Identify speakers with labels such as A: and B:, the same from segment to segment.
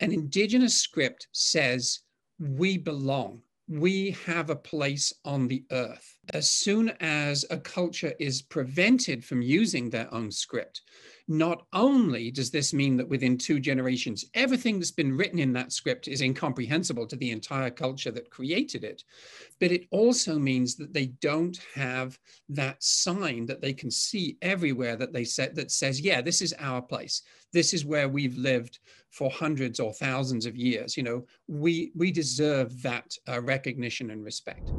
A: An indigenous script says, we belong. We have a place on the earth. As soon as a culture is prevented from using their own script, not only does this mean that within two generations, everything that's been written in that script is incomprehensible to the entire culture that created it, but it also means that they don't have that sign that they can see everywhere that they said that says, yeah, this is our place. This is where we've lived for hundreds or thousands of years. You know, we we deserve that uh, recognition and respect.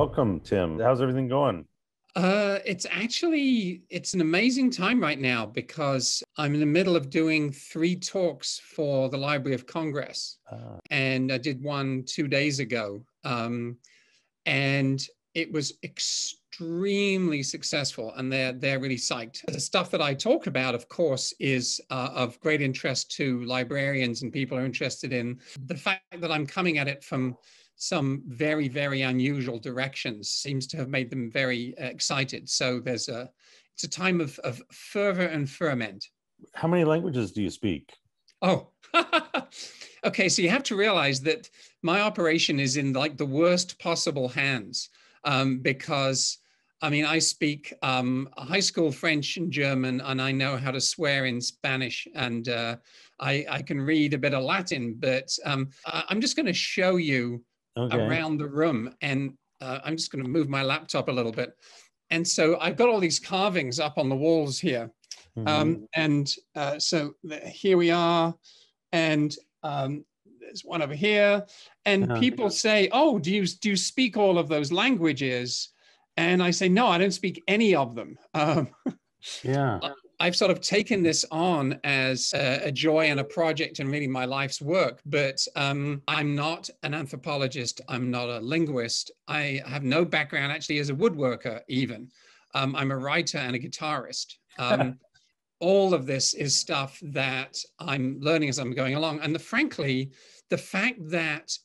B: Welcome, Tim. How's everything going?
A: Uh, it's actually it's an amazing time right now because I'm in the middle of doing three talks for the Library of Congress, ah. and I did one two days ago, um, and it was extremely successful, and they're they're really psyched. The stuff that I talk about, of course, is uh, of great interest to librarians and people are interested in the fact that I'm coming at it from some very, very unusual directions seems to have made them very uh, excited. So there's a, it's a time of, of fervor and ferment.
B: How many languages do you speak?
A: Oh, okay. So you have to realize that my operation is in like the worst possible hands um, because I mean, I speak um, high school French and German, and I know how to swear in Spanish, and uh, I, I, can read a bit of Latin. But um, I'm just going to show you okay. around the room. And uh, I'm just going to move my laptop a little bit. And so I've got all these carvings up on the walls here. Mm-hmm. Um, and uh, so here we are. And um, there's one over here. And uh-huh. people say, Oh, do you, do you speak all of those languages? And I say, No, I don't speak any of them. Um,
B: yeah.
A: I've sort of taken this on as a, a, joy and a project and really my life's work, but um, I'm not an anthropologist. I'm not a linguist. I have no background actually as a woodworker, even. Um, I'm a writer and a guitarist. Um, all of this is stuff that I'm learning as I'm going along. And the, frankly, the fact that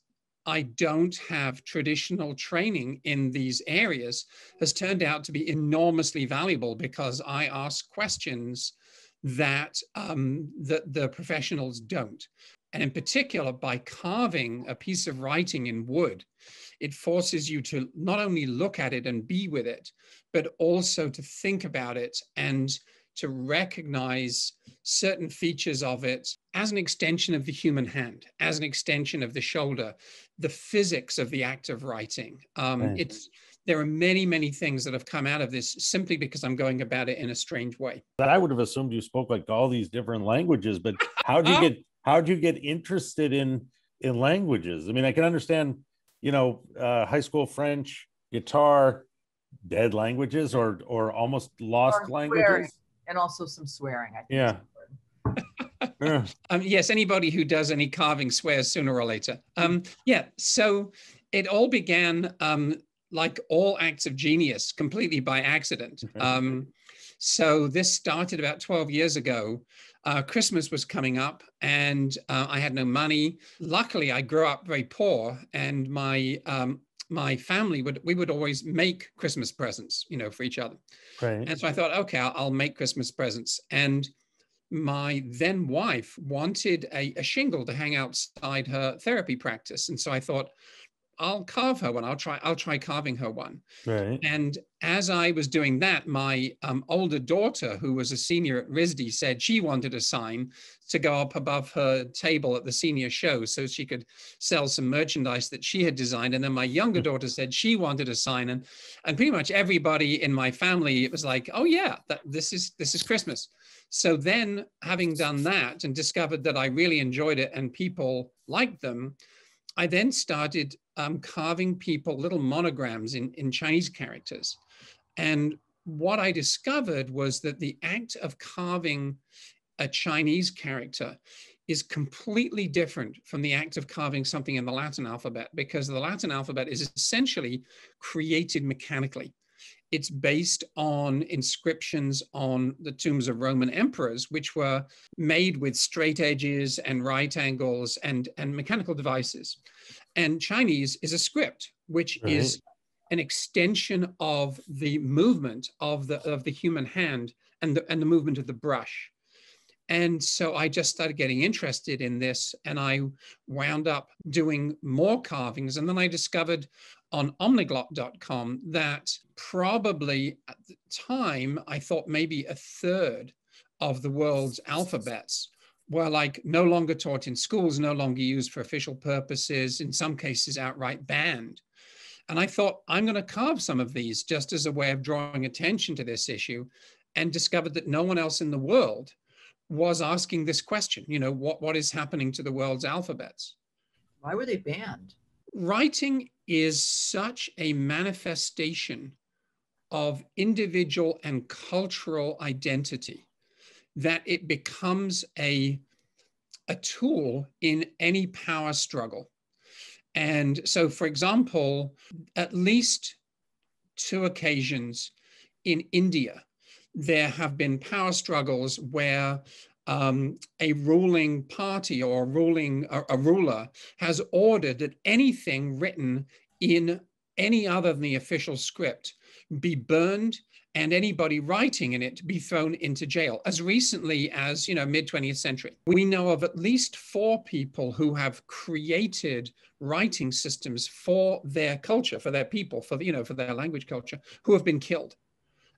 A: I don't have traditional training in these areas has turned out to be enormously valuable because I ask questions that um, the, the professionals don't. And in particular, by carving a piece of writing in wood, it forces you to not only look at it and be with it, but also to think about it and to recognize certain features of it as an extension of the human hand, as an extension of the shoulder, the physics of the act of writing. Um, right. It's there are many, many things that have come out of this simply because I'm going about it in a strange way.
B: But I would have assumed you spoke like all these different languages, but how do you get how do you get interested in in languages? I mean, I can understand, you know, uh, high school French, guitar, dead languages or or almost lost or languages
C: and also some swearing. I think
B: yeah.
A: yeah. Um, yes, anybody who does any carving swears sooner or later. Um, yeah, so it all began um, like all acts of genius, completely by accident. Um, so this started about 12 years ago. Uh, Christmas was coming up and uh, I had no money. Luckily, I grew up very poor and my um, my family would we would always make Christmas presents, you know, for each other. Right. And so I thought, okay, I'll, I'll make Christmas presents. And my then wife wanted a, a, shingle to hang outside her therapy practice, and so I thought, I'll carve her one. I'll try. I'll try carving her one.
B: Right.
A: And as I was doing that, my um, older daughter, who was a senior at RISD, said she wanted a sign to go up above her table at the senior show so she could sell some merchandise that she had designed. And then my younger hmm. daughter said she wanted a sign, and and pretty much everybody in my family it was like, oh yeah, that this is this is Christmas. So then, having done that and discovered that I really enjoyed it and people liked them. I then started um, carving people little monograms in, in Chinese characters. And what I discovered was that the act of carving a Chinese character is completely different from the act of carving something in the Latin alphabet because the Latin alphabet is essentially created mechanically. It's based on inscriptions on the tombs of Roman emperors, which were made with straight edges and right angles and, and mechanical devices. And Chinese is a script, which right. is an extension of the movement of the of the human hand and the and the movement of the brush. And so I just started getting interested in this and I wound up doing more carvings. And then I discovered on omniglot.com that probably at the time I thought maybe a third of the world's alphabets were like no longer taught in schools, no longer used for official purposes, in some cases outright banned. And I thought, I'm going to carve some of these just as a way of drawing attention to this issue and discovered that no one else in the world was asking this question, you know, what, what is happening to the world's alphabets?
C: Why were they banned?
A: Writing is such a manifestation of individual and cultural identity that it becomes a, a tool in any power struggle. And so, for example, at least two occasions in India, there have been power struggles where um, a ruling party or a ruling a, a ruler has ordered that anything written in any other than the official script be burned and anybody writing in it to be thrown into jail as recently as you know mid 20th century. We know of at least four people who have created writing systems for their culture for their people for you know for their language culture who have been killed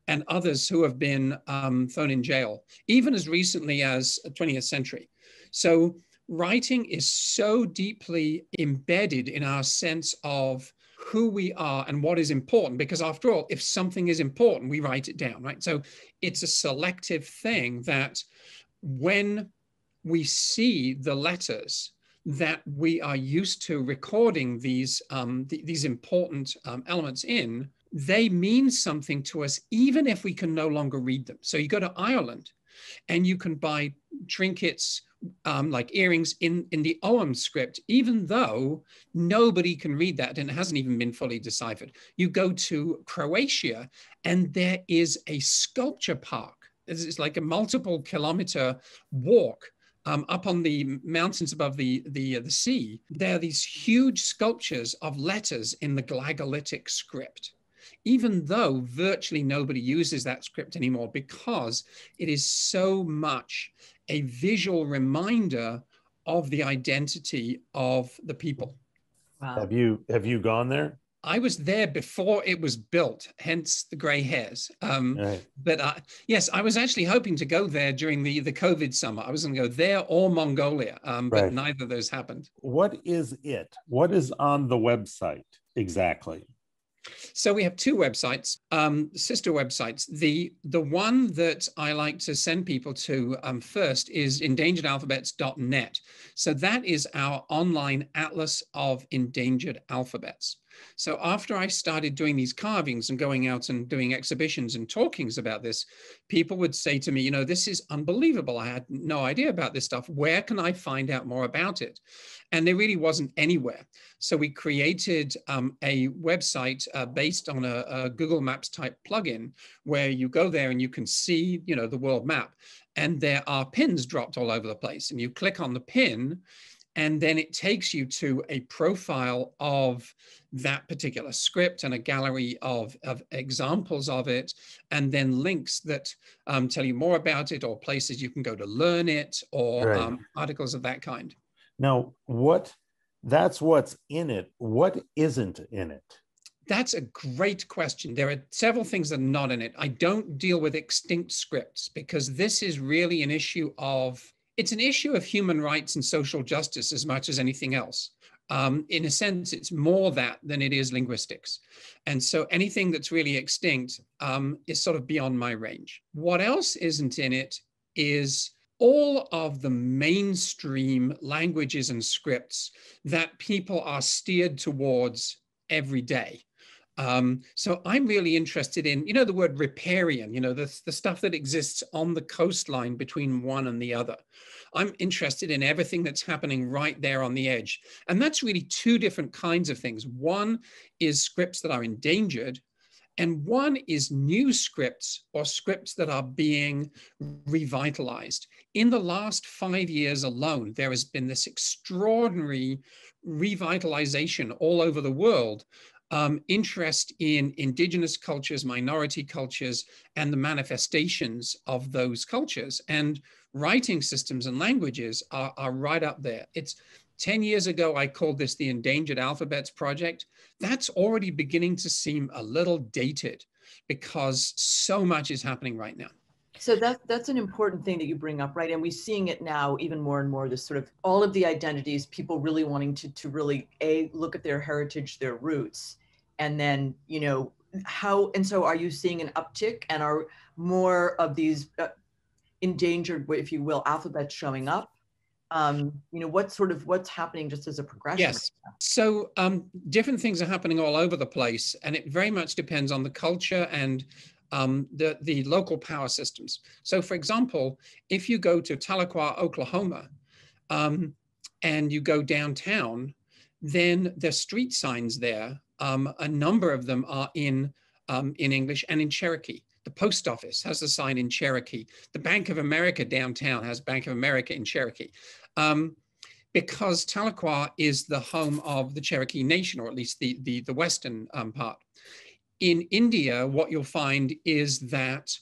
A: and others who have been um, thrown in jail even as recently as 20th century. So writing is so deeply embedded in our sense of who we are and what is important because after all if something is important we write it down right? So it's a selective thing that when we see the letters that we are used to recording these um, th- these important um, elements in they mean something to us even if we can no longer read them. So you go to ireland and you can buy trinkets um, like earrings in, in the Ogham script, even though nobody can read that and it hasn't even been fully deciphered. You go to Croatia and there is a sculpture park. It's like a multiple kilometer walk um, up on the mountains above the, the, uh, the sea. There are these huge sculptures of letters in the Glagolitic script even though virtually nobody uses that script anymore because it is so much a visual reminder of the identity of the people.
B: Wow. Have you have you gone there?
A: I was there before it was built, hence the gray hairs. Um, right. But uh, yes, I was actually hoping to go there during the, the COVID summer. I was going to go there or Mongolia, um, but right. neither of those happened.
B: What is it? What is on the website exactly?
A: So we have two websites, um, sister websites. The the one that I like to send people to um, first is endangeredalphabets.net. So that is our online atlas of endangered alphabets. So after I started doing these carvings and going out and doing exhibitions and talkings about this, people would say to me, you know, this is unbelievable. I had no idea about this stuff. Where can I find out more about it? And there really wasn't anywhere. So we created um, a website uh, based on a, a Google Maps type plugin where you go there and you can see, you know, the world map. And there are pins dropped all over the place. And you click on the pin and then it takes you to a profile of that particular script and a gallery of, of examples of it, and then links that um, tell you more about it or places you can go to learn it or right. um, articles of that kind.
B: Now, what that's what's in it. What isn't in it?
A: That's a great question. There are several things that are not in it. I don't deal with extinct scripts because this is really an issue of it's an issue of human rights and social justice as much as anything else. Um, in a sense, it's more that than it is linguistics. And so anything that's really extinct um, is sort of beyond my range. What else isn't in it is all of the mainstream languages and scripts that people are steered towards every day. Um, so I'm really interested in, you know, the word riparian, you know, the, the stuff that exists on the coastline between one and the other. I'm interested in everything that's happening right there on the edge. And that's really two different kinds of things. One is scripts that are endangered, and one is new scripts or scripts that are being revitalized. In the last five years alone, there has been this extraordinary revitalization all over the world um, interest in indigenous cultures, minority cultures, and the manifestations of those cultures. And writing systems and languages are, are right up there. It's 10 years ago, I called this the Endangered Alphabets Project. That's already beginning to seem a little dated because so much is happening right now.
C: So that that's an important thing that you bring up, right? And we're seeing it now even more and more. This sort of all of the identities, people really wanting to to really a look at their heritage, their roots, and then you know how. And so, are you seeing an uptick? And are more of these uh, endangered, if you will, alphabets showing up? Um, you know, what sort of what's happening just as a progression?
A: Yes. So um, different things are happening all over the place, and it very much depends on the culture and um, the, the local power systems. So for example, if you go to Tahlequah, Oklahoma, um, and you go downtown, then the street signs there, um, a number of them are in, um, in English and in Cherokee. The post office has a sign in Cherokee. The Bank of America downtown has Bank of America in Cherokee. Um, because Tahlequah is the home of the Cherokee Nation, or at least the, the, the western um, part in India, what you'll find is that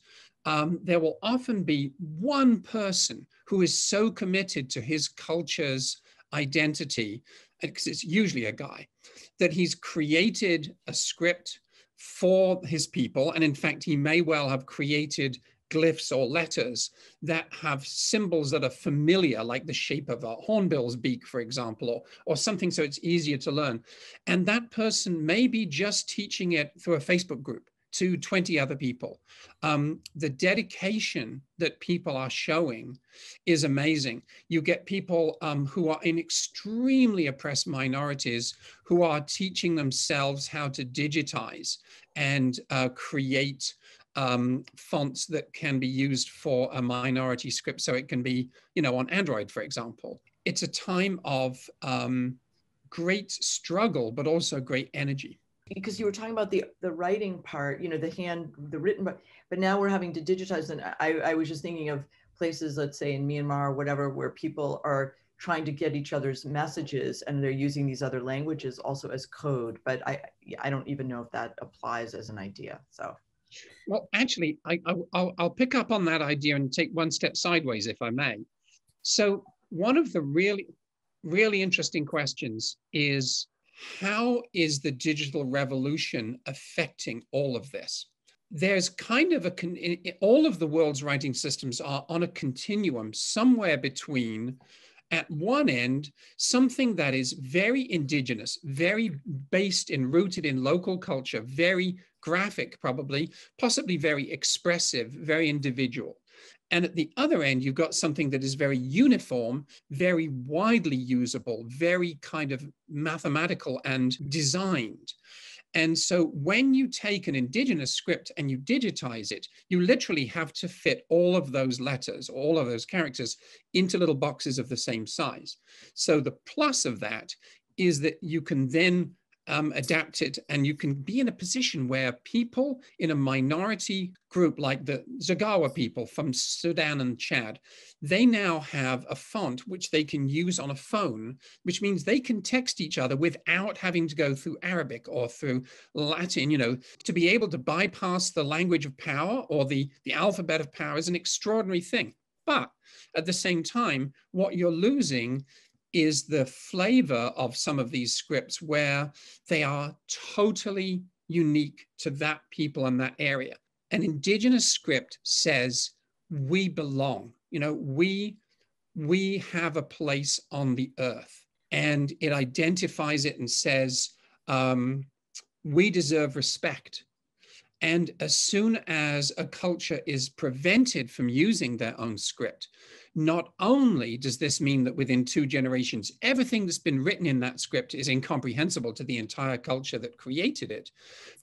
A: um, there will often be one person who is so committed to his culture's identity, because it's usually a guy, that he's created a script for his people. And in fact, he may well have created glyphs or letters that have symbols that are familiar, like the shape of a hornbill's beak, for example, or, or something so it's easier to learn. And that person may be just teaching it through a Facebook group to 20 other people. Um, the dedication that people are showing is amazing. You get people um, who are in extremely oppressed minorities who are teaching themselves how to digitize and uh, create um, fonts that can be used for a minority script. So it can be, you know, on Android, for example. It's a time of um, great struggle, but also great energy.
C: Because you were talking about the the writing part, you know, the hand, the written, but but now we're having to digitize. And I, I was just thinking of places, let's say in Myanmar or whatever, where people are trying to get each other's messages and they're using these other languages also as code. But I I don't even know if that applies as an idea. So
A: well, actually, I, will I'll pick up on that idea and take one step sideways, if I may. So, one of the really, really interesting questions is how is the digital revolution affecting all of this? There's kind of a, all of the world's writing systems are on a continuum somewhere between at one end something that is very indigenous, very based and rooted in local culture, very graphic, probably, possibly very expressive, very individual. And at the other end, you've got something that is very uniform, very widely usable, very kind of mathematical and designed. And so when you take an indigenous script and you digitize it, you literally have to fit all of those letters, all of those characters into little boxes of the same size. So the plus of that is that you can then um, and you can be in a position where people in a minority group like the Zaghawa people from Sudan and Chad, they now have a font which they can use on a phone, which means they can text each other without having to go through Arabic or through Latin, you know, to be able to bypass the language of power or the, the alphabet of power is an extraordinary thing. But at the same time, what you're losing is the flavor of some of these scripts where they are totally unique to that people in that area. An indigenous script says, we belong, you know, we, we have a place on the earth. And it identifies it and says, um, we deserve respect. And as soon as a culture is prevented from using their own script, not only does this mean that within two generations, everything that's been written in that script is incomprehensible to the entire culture that created it,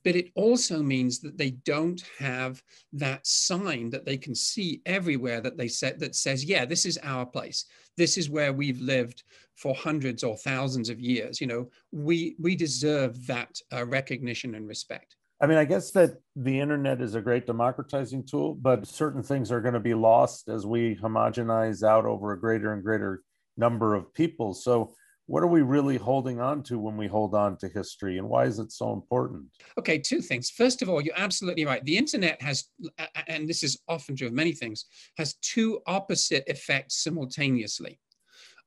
A: but it also means that they don't have that sign that they can see everywhere that they said that says, yeah, this is our place. This is where we've lived for hundreds or thousands of years. You know, we we deserve that uh, recognition and respect.
B: I mean, I guess that the internet is a great democratizing tool, but certain things are going to be lost as we homogenize out over a greater and greater number of people. So, what are we really holding on to when we hold on to history and why is it so important?
A: Okay two things. First of all you're absolutely right. The internet has and this is often true of many things has two opposite effects simultaneously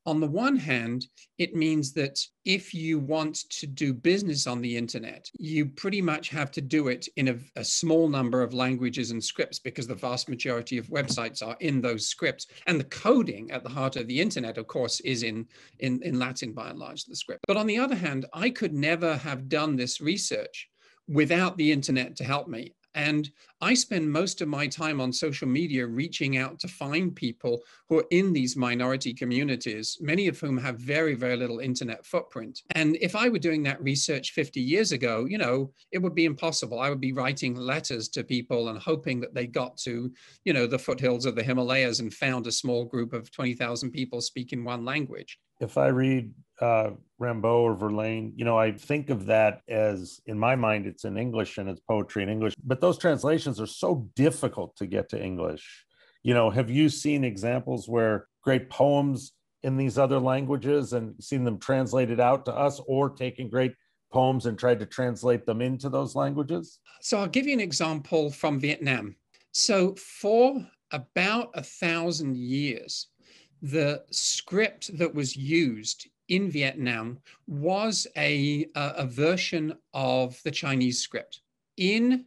A: on the one hand, it means that if you want to do business on the internet, you pretty much have to do it in a, a, small number of languages and scripts because the vast majority of websites are in those scripts. And the coding at the heart of the internet, of course, is in, in, in Latin by and large, the script. But on the other hand, I could never have done this research without the internet to help me. And I spend most of my time on social media reaching out to find people who are in these minority communities, many of whom have very, very little internet footprint. And if I were doing that research 50 years ago, you know, it would be impossible. I would be writing letters to people and hoping that they got to, you know, the foothills of the Himalayas and found a small group of 20,000 people speaking one language.
B: If I read uh, or Verlaine, you know, I think of that as, in my mind, it's in English and it's poetry in English. But those translations are so difficult to get to English. You know, have you seen examples where great poems in these other languages and seen them translated out to us or taken great poems and tried to translate them into those languages?
A: So I'll give you an example from Vietnam. So for about a thousand years, the script that was used in Vietnam was a, a, version of the Chinese script. In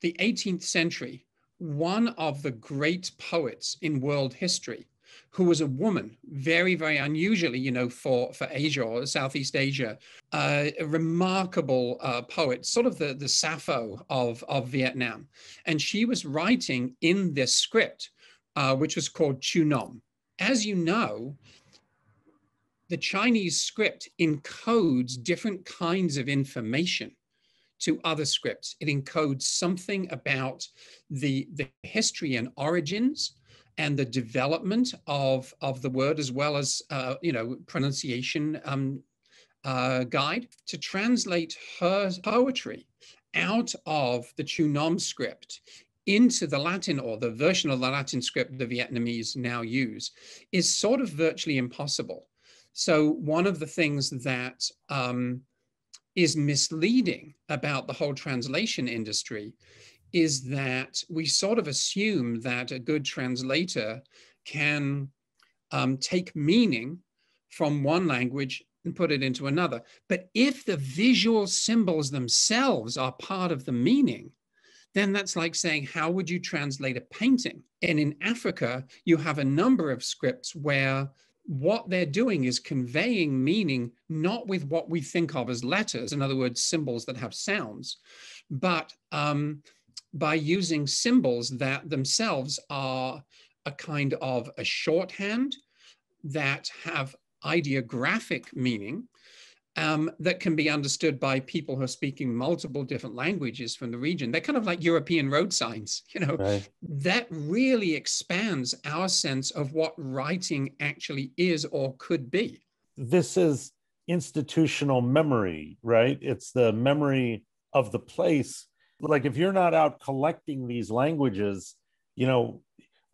A: the 18th century, one of the great poets in world history, who was a woman, very, very unusually, you know, for, for Asia or Southeast Asia, uh, a remarkable uh, poet, sort of the, the Sappho of, of Vietnam. And she was writing in this script, uh, which was called Chu Nom. As you know, the Chinese script encodes different kinds of information to other scripts. It encodes something about the, the history and origins and the development of, of the word as well as, uh, you know, pronunciation um, uh, guide to translate her poetry out of the Chu Nom script into the Latin or the version of the Latin script the Vietnamese now use is sort of virtually impossible. So one of the things that um, is misleading about the whole translation industry is that we sort of assume that a good translator can um, take meaning from one language and put it into another. But if the visual symbols themselves are part of the meaning, then that's like saying, how would you translate a painting? And in Africa, you have a number of scripts where what they're doing is conveying meaning not with what we think of as letters, in other words, symbols that have sounds, but um, by using symbols that themselves are a kind of a shorthand that have ideographic meaning um, that can be understood by people who are speaking multiple different languages from the region. They're kind of like European road signs, you know. Right. That really expands our sense of what writing actually is or could be.
B: This is institutional memory, right? It's the memory of the place. Like if you're not out collecting these languages, you know,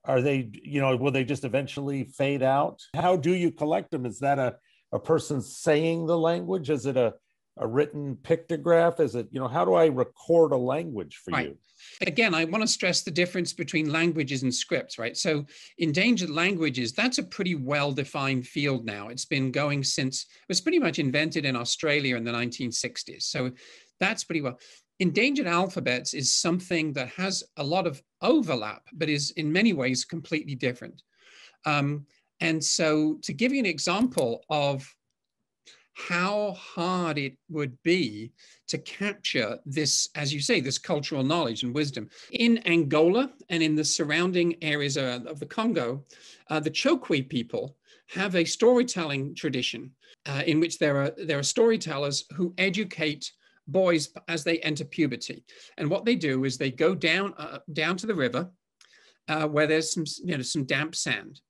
B: are they, you know, will they just eventually fade out? How do you collect them? Is that a a person saying the language? Is it a, a written pictograph? Is it, you know, how do I record a language for right. you?
A: Again, I want to stress the difference between languages and scripts, right? So, endangered languages, that's a pretty well defined field now. It's been going since, it was pretty much invented in Australia in the 1960s. So, that's pretty well. Endangered alphabets is something that has a lot of overlap, but is in many ways completely different. Um, and so, to give you an example of how hard it would be to capture this, as you say, this cultural knowledge and wisdom. In Angola and in the surrounding areas of the Congo, uh, the Chokwe people have a storytelling tradition uh, in which there are, there are storytellers who educate boys as they enter puberty. And what they do is they go down, uh, down to the river uh, where there's some, you know, some damp sand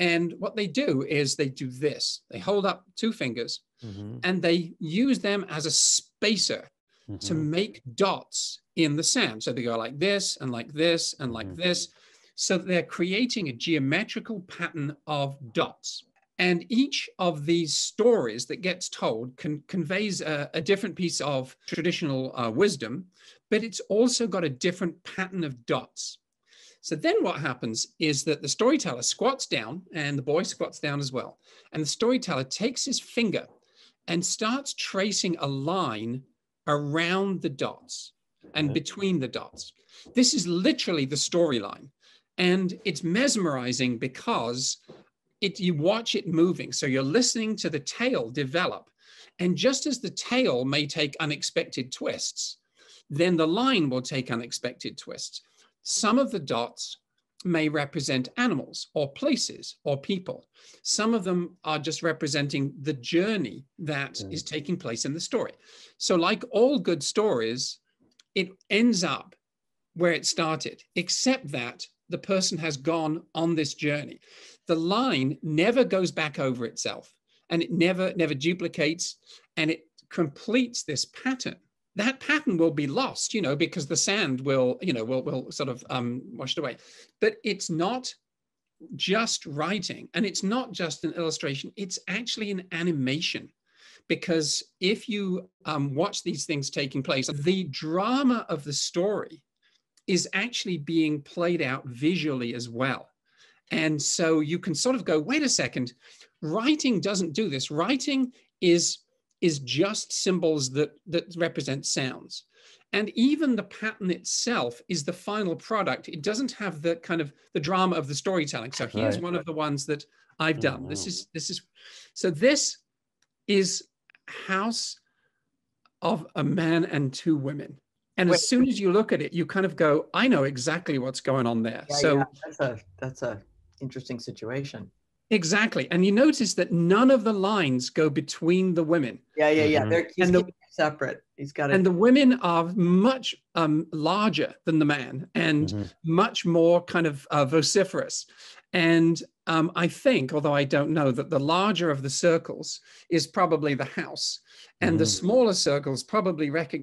A: and what they do is they do this they hold up two fingers mm-hmm. and they use them as a spacer mm-hmm. to make dots in the sand. So they go like this and like this and like mm-hmm. this. So they're creating a geometrical pattern of dots. And each of these stories that gets told can, conveys a, a, different piece of traditional uh, wisdom, but it's also got a different pattern of dots. So then what happens is that the storyteller squats down and the boy squats down as well. And the storyteller takes his finger and starts tracing a line around the dots and between the dots. This is literally the storyline. And it's mesmerizing because it, you watch it moving. So you're listening to the tale develop. And just as the tale may take unexpected twists, then the line will take unexpected twists. Some of the dots may represent animals or places or people. Some of them are just representing the journey that mm. is taking place in the story. So, like all good stories, it ends up where it started, except that the person has gone on this journey. The line never goes back over itself and it never, never duplicates and it completes this pattern that pattern will be lost, you know, because the sand will, you know, will, will sort of um, wash it away. But it's not just writing and it's not just an illustration, it's actually an animation. Because if you um, watch these things taking place, the drama of the story is actually being played out visually as well. And so you can sort of go, wait a second, writing doesn't do this. Writing is is just symbols that, that represent sounds. And even the pattern itself is the final product. It doesn't have the kind of the drama of the storytelling. So here's right. one of the ones that I've oh, done. This is this is so this is House of a Man and Two Women. And Wait. as soon as you look at it, you kind of go, I know exactly what's going on there.
C: Yeah,
A: so
C: yeah. that's a that's a interesting situation.
A: Exactly. And you notice that none of the lines go between the women.
C: Yeah, yeah, yeah. Mm-hmm. They're and the, separate. He's got it.
A: And the women are much um, larger than the man and mm-hmm. much more kind of uh, vociferous. And um, I think, although I don't know, that the larger of the circles is probably the house, and mm-hmm. the smaller circles probably rec-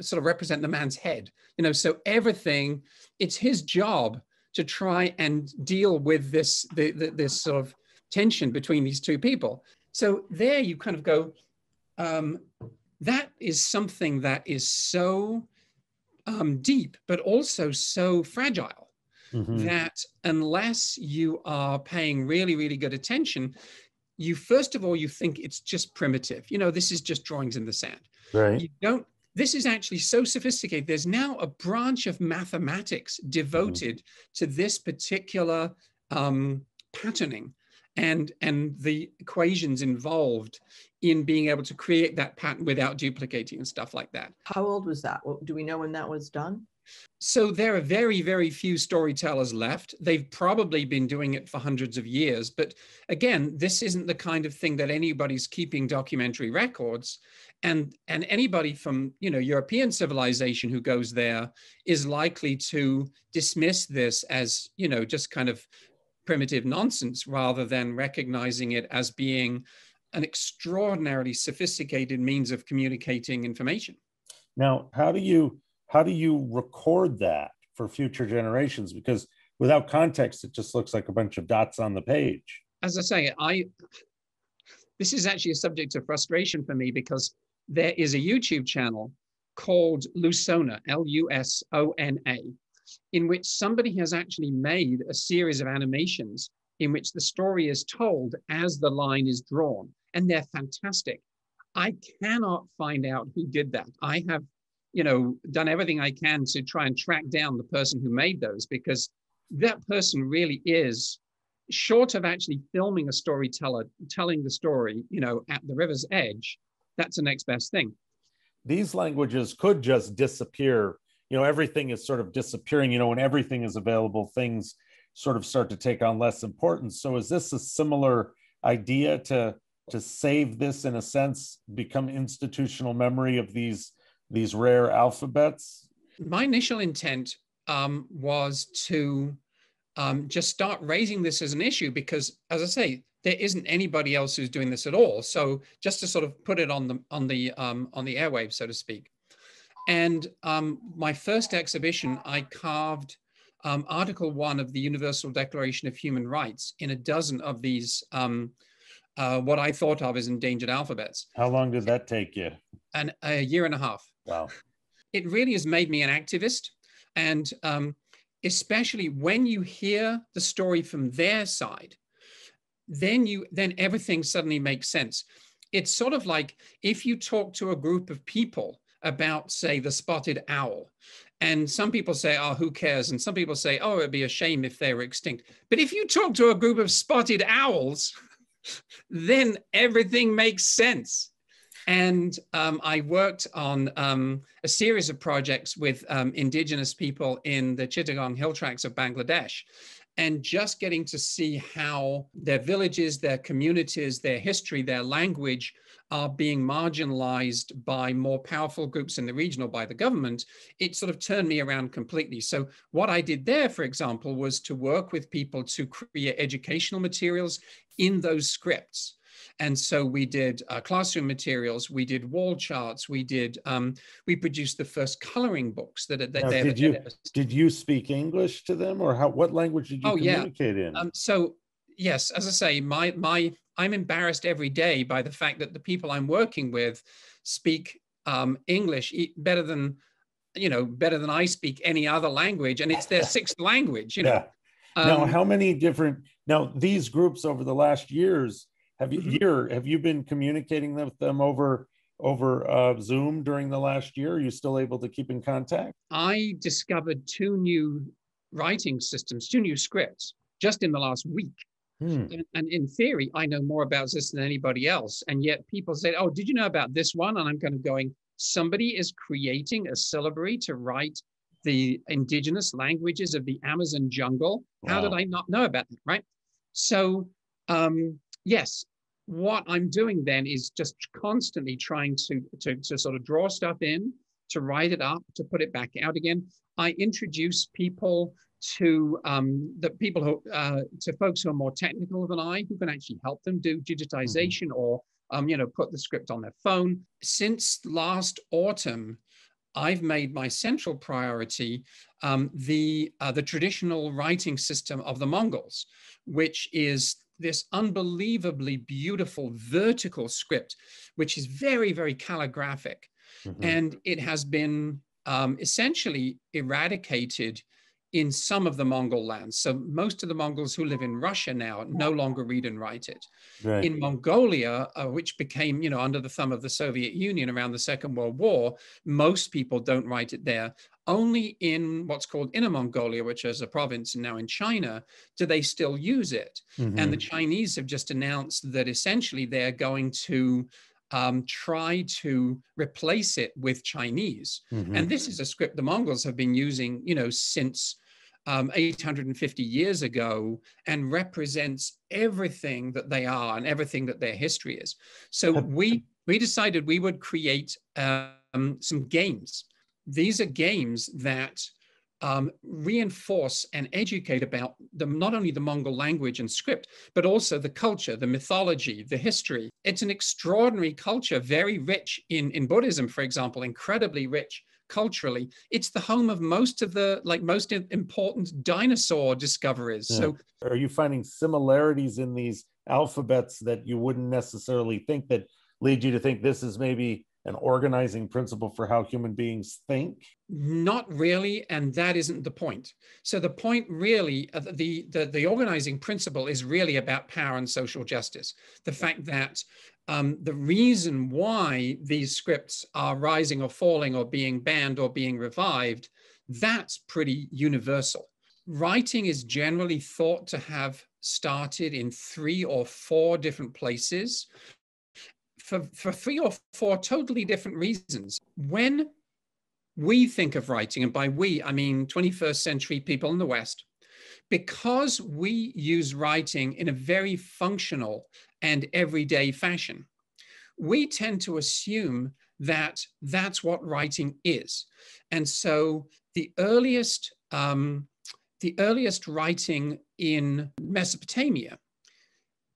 A: sort of represent the man's head. You know, so everything, it's his job to try and deal with this the, the, this sort of tension between these two people. So there you kind of go, um, that is something that is so um, deep, but also so fragile mm-hmm. that unless you are paying really, really good attention, you first of all, you think it's just primitive. You know, this is just drawings in the sand.
B: Right.
A: You don't this is actually so sophisticated. There's now a branch of mathematics devoted mm-hmm. to this particular um, patterning and and the equations involved in being able to create that pattern without duplicating and stuff like that.
C: How old was that? Do we know when that was done?
A: So there are very, very few storytellers left. They've probably been doing it for hundreds of years. But again, this isn't the kind of thing that anybody's keeping documentary records. And, and anybody from you know European civilization who goes there is likely to dismiss this as you know just kind of primitive nonsense rather than recognizing it as being an extraordinarily sophisticated means of communicating information.
B: Now, how do you how do you record that for future generations? Because without context, it just looks like a bunch of dots on the page.
A: As I say, I this is actually a subject of frustration for me because there is a YouTube channel called Lusona, L-U-S-O-N-A, in which somebody has actually made a series of animations in which the story is told as the line is drawn, and they're fantastic. I cannot find out who did that. I have, you know, done everything I can to try and track down the person who made those because that person really is short of actually filming a storyteller telling the story, you know, at the river's edge. That's the next best thing.
B: These languages could just disappear you know everything is sort of disappearing you know when everything is available things sort of start to take on less importance. So is this a similar idea to to save this in a sense become institutional memory of these these rare alphabets?
A: My initial intent um, was to um, just start raising this as an issue because as i say there isn't anybody else who's doing this at all. So just to sort of put it on the on the um, on the airwaves so to speak and um, my first exhibition, I carved um, Article 1 of the Universal Declaration of Human Rights in a dozen of these um, uh, what I thought of as endangered alphabets.
B: How long did that take you?
A: And a year and a half.
B: Wow.
A: It really has made me an activist. And um, especially when you hear the story from their side, then you then everything suddenly makes sense. It's sort of like if you talk to a group of people about, say, the spotted owl, and some people say, oh, who cares? And some people say, oh, it'd be a shame if they were extinct. But if you talk to a group of spotted owls, then everything makes sense. And um, I worked on um, a series of projects with um, indigenous people in the Chittagong hill tracts of Bangladesh. And just getting to see how their villages, their communities, their history, their language are being marginalized by more powerful groups in the region or by the government, it sort of turned me around completely. So, what I did there, for example, was to work with people to create educational materials in those scripts. And so we did uh, classroom materials, we did wall charts, we did um, we produced the first coloring books that, that
B: now,
A: they
B: did you did you speak English to them, or how what language did you oh, communicate
A: yeah.
B: in?
A: Um, so yes, as I say, my my I'm embarrassed every day by the fact that the people I'm working with speak um, English better than you know better than I speak any other language, and it's their sixth language. You know. Yeah.
B: Um, now, how many different now these groups over the last years have you mm-hmm. year have you been communicating with them over over uh, Zoom during the last year? Are you still able to keep in contact?
A: I discovered two new writing systems, two new scripts just in the last week. Hmm. And, and, in theory, I know more about this than anybody else. And yet people say, Oh, did you know about this one? And I'm kind of going, somebody is creating a syllabary to write the indigenous languages of the Amazon jungle. Wow. How did I not know about that? Right. So, um, yes, what I'm doing then is just constantly trying to, to, to sort of draw stuff in, to write it up, to put it back out again. I introduce people to um, the people who, uh, to folks who are more technical than I, who can actually help them do digitization mm-hmm. or, um, you know, put the script on their phone. Since last autumn, I've made my central priority um, the uh, the traditional writing system of the Mongols, which is this unbelievably beautiful vertical script, which is very, very calligraphic. Mm-hmm. And it has been um, essentially eradicated in some of the Mongol lands. So most of the Mongols who live in Russia now no longer read and write it. Right. In Mongolia, uh, which became, you know, under the thumb of the Soviet Union around the Second World War, most people don't write it there. Only in what's called Inner Mongolia, which is a province now in China, do they still use it. Mm-hmm. And the Chinese have just announced that essentially they're going to um, try to replace it with Chinese. Mm-hmm. And this is a script the Mongols have been using, you know, since um, 850 years ago and represents everything that they are and everything that their history is. So we we decided we would create um, some games. These are games that um, reinforce and educate about the, not only the Mongol language and script, but also the culture, the mythology, the history. It's an extraordinary culture, very rich in, in Buddhism, for example, incredibly rich culturally it's the home of most of the like most important dinosaur discoveries yeah. so
B: are you finding similarities in these alphabets that you wouldn't necessarily think that lead you to think this is maybe an organizing principle for how human beings think?
A: Not really, and that isn't the point. So the point really, uh, the, the, the organizing principle is really about power and social justice. The fact that um, the reason why these scripts are rising or falling or being banned or being revived, that's pretty universal. Writing is generally thought to have started in three or four different places for, for three or four totally different reasons. When we think of writing, and by we, I mean 21st century people in the West, because we use writing in a very functional and everyday fashion, we tend to assume that that's what writing is. And so the earliest, um, the earliest writing in Mesopotamia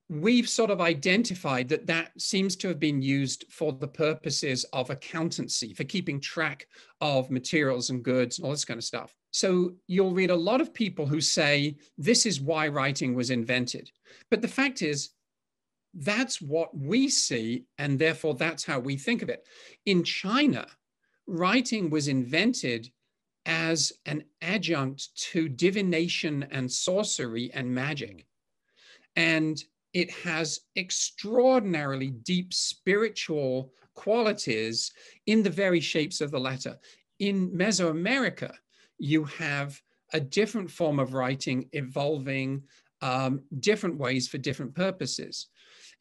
A: we've sort of identified that that seems to have been used for the purposes of accountancy, for keeping track of materials and goods and all this kind of stuff. So you'll read a lot of people who say this is why writing was invented. But the fact is, that's what we see, and therefore that's how we think of it. In China, writing was invented as an adjunct to divination and sorcery and magic. And it has extraordinarily deep spiritual qualities in the very shapes of the letter. In Mesoamerica, you have a different form of writing evolving um, different ways for different purposes.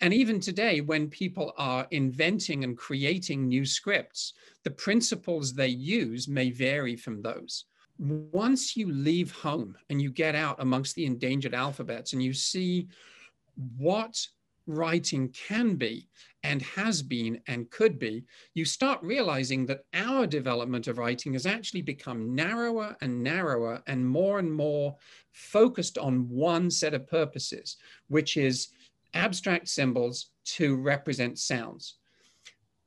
A: And even today, when people are inventing and creating new scripts, the principles they use may vary from those. Once you leave home and you get out amongst the endangered alphabets and you see what writing can be and has been and could be, you start realizing that our development of writing has actually become narrower and narrower and more and more focused on one set of purposes, which is abstract symbols to represent sounds.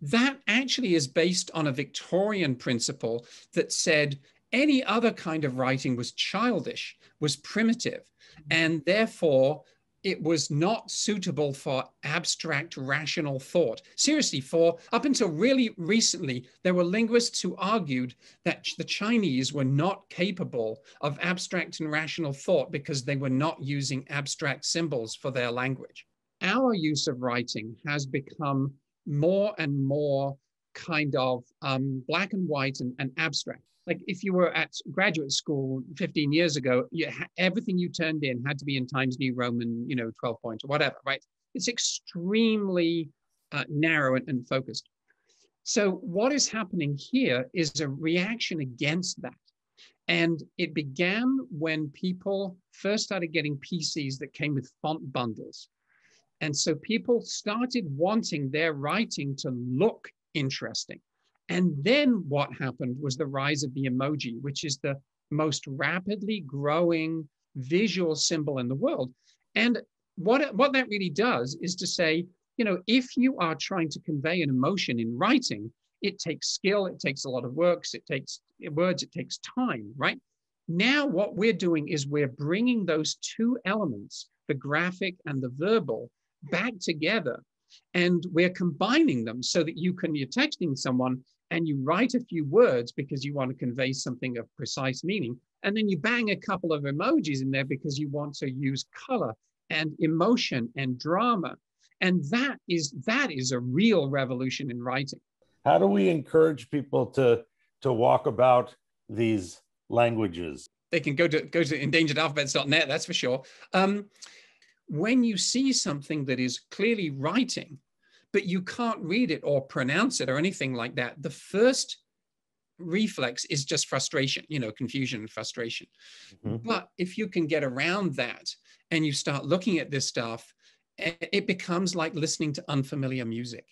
A: That actually is based on a Victorian principle that said any other kind of writing was childish, was primitive, and therefore it was not suitable for abstract rational thought. Seriously, for up until really recently, there were linguists who argued that the Chinese were not capable of abstract and rational thought because they were not using abstract symbols for their language our use of writing has become more and more kind of um, black and white and, and, abstract. Like if you were at graduate school 15 years ago, you everything you turned in had to be in Times New Roman, you know, 12 point or whatever, right? It's extremely uh, narrow and, and focused. So what is happening here is a reaction against that. And it began when people first started getting PCs that came with font bundles. And so people started wanting their writing to look interesting. And then what happened was the rise of the emoji, which is the most rapidly growing visual symbol in the world. And what, what that really does is to say, you know, if you are trying to convey an emotion in writing, it takes skill, it takes a lot of works, it takes words, it takes time, right? Now, what we're doing is we're bringing those two elements, the graphic and the verbal, back together and we're combining them so that you can, you're texting someone and you write a few words because you want to convey something of precise meaning. And then you bang a couple of emojis in there because you want to use color and emotion and drama. And that is that is a real revolution in writing.
B: How do we encourage people to to walk about these languages?
A: They can go to go to endangeredalphabets.net, that's for sure. Um, when you see something that is clearly writing, but you can't read it or pronounce it or anything like that, the first reflex is just frustration, you know, confusion and frustration. Mm-hmm. But if you can get around that and you start looking at this stuff, it becomes like listening to unfamiliar music.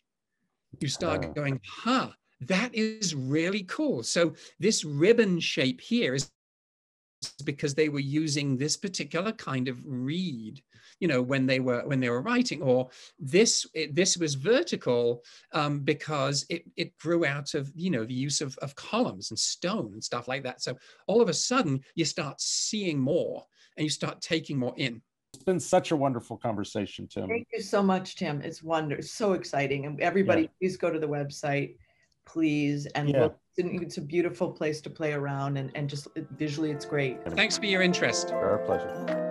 A: You start oh. going, huh, that is really cool. So this ribbon shape here is because they were using this particular kind of reed you know when they were when they were writing or this it, this was vertical um, because it, it grew out of you know the use of, of columns and stone and stuff like that. So all of a sudden you start seeing more and you start taking more in.
B: It's been such a wonderful conversation tim.
C: Thank you so much tim. It's wonder so exciting. And everybody yeah. please go to the website please and yeah. look it's a beautiful place to play around and, and just visually it's great.
A: Thanks for your interest.
B: Our pleasure